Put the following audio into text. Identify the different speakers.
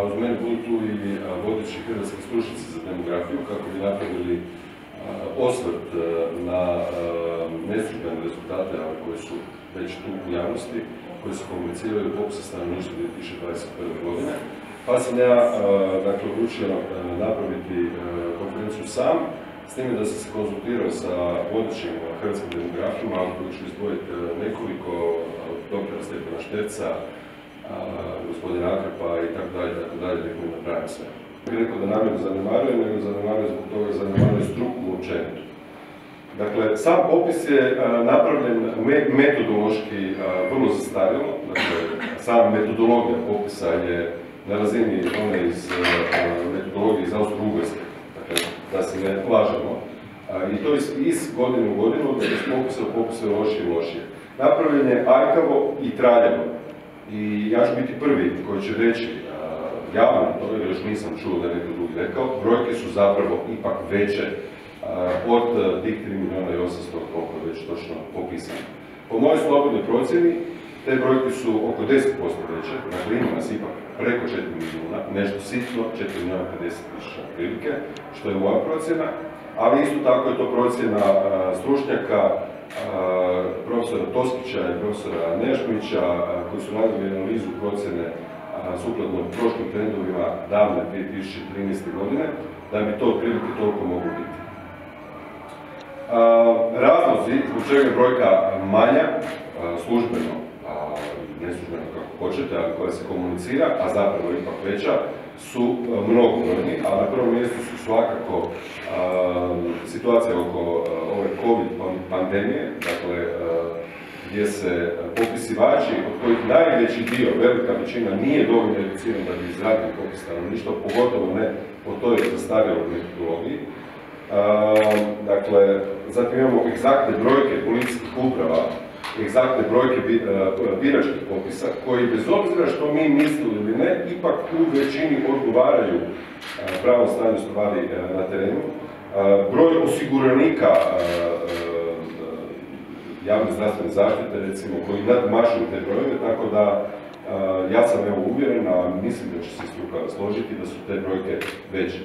Speaker 1: Uz mene budu tu i vodeći hrvatski stručnjaci za demografiju kako bi napravili osvrt na neslužbene rezultate koji su već tu u javnosti, se komuniciraju u popisa stanovništva 2021. godine. Pa sam ja dakle, odlučio napraviti konferenciju sam, s time da sam se konzultirao sa vodećim hrvatskim demografima, koji ću izdvojiti nekoliko doktora Stepana Šterca, gospodina Akrapa i tako dalje, tako dalje, nek mi sve. Rekao da namjeru zanemaruje, nego zanemaruje zbog toga zanemaruje struku općenito. Dakle, sam popis je napravljen metodološki vrlo zastarjelo, dakle, sama metodologija popisa je na razini one iz metodologije iz Austro-Ugrske, dakle, da se ne lažemo. I to iz godine u godinu, da iz popisa u popisa je lošije i lošije. Napravljen je aljkavo i traljavo. I ja ću biti prvi koji će reći javno to, jer još nisam čuo da je neko drugi rekao, brojke su zapravo ipak veće od tih 3 milijuna i 800 koliko je već točno popisano. Po mojoj slobodnoj procjeni, te brojke su oko 10% veće, dakle ima nas ipak preko 4 milijuna, nešto sitno, 4 milijuna 50 tisuća prilike, što je moja procjena, ali isto tako je to procjena stručnjaka profesora Toskića i profesora Nešmića koji su radili analizu procjene sukladno prošlim trendovima davne 2013. godine, da bi to otprilike toliko moglo biti. Razlozi zbog čega je brojka manja, službeno, neslužbeno kako hoćete, ali koja se komunicira, a zapravo ipak veća, su mnogobrojni, a na prvom mjestu su svakako situacija oko ove COVID pandemije, dakle, gdje se popisivači, od kojih najveći dio, velika većina, nije dovoljno educiran da bi izradili popis stanovništva, pogotovo ne po toj zastarjeloj metodologiji. Dakle, zatim imamo egzaktne brojke policijskih uprava, egzaktne brojke biračkih popisa, koji bez obzira što mi mislili ili ne, ipak u većini odgovaraju pravom stanju stvari na terenu. Broj osiguranika javne zdravstvene zaštite, recimo, koji nadmašuju te brojeve, tako da ja sam evo uvjeren, a mislim da će se struka složiti da su te brojke veće.